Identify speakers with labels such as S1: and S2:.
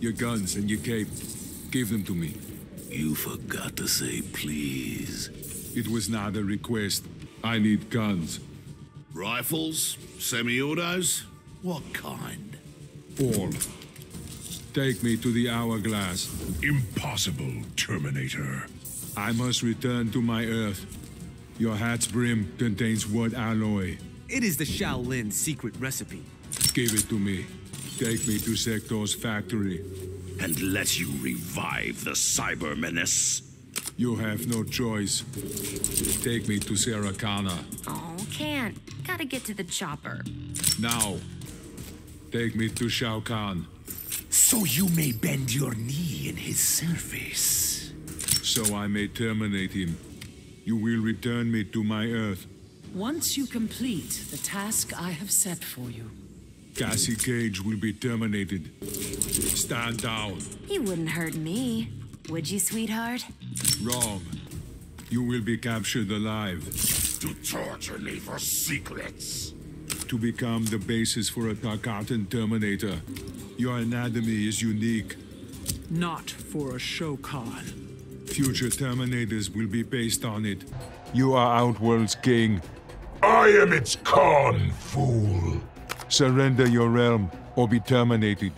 S1: Your guns and your cape. Give them to me.
S2: You forgot to say please.
S1: It was not a request. I need guns.
S2: Rifles? Semi-autos? What kind?
S1: All. Take me to the hourglass.
S3: Impossible, Terminator.
S1: I must return to my Earth. Your hat's brim contains what alloy?
S4: It is the Shaolin secret recipe.
S1: Give it to me. Take me to Sektor's factory.
S2: And let you revive the Cyber Menace.
S1: You have no choice. Take me to Sarah Connor.
S5: Oh, can't. Gotta get to the chopper.
S1: Now. Take me to Shao Kahn.
S2: So you may bend your knee in his service.
S1: So I may terminate him. You will return me to my Earth.
S6: Once you complete the task I have set for you.
S1: Cassie Cage will be terminated. Stand down.
S5: He wouldn't hurt me. Would you, sweetheart?
S1: Wrong. You will be captured alive.
S3: To torture me for secrets.
S1: To become the basis for a Tarkatan Terminator. Your anatomy is unique.
S6: Not for a Shokan.
S1: Future Terminators will be based on it. You are Outworld's king.
S3: I am its Khan, fool.
S1: Surrender your realm or be terminated.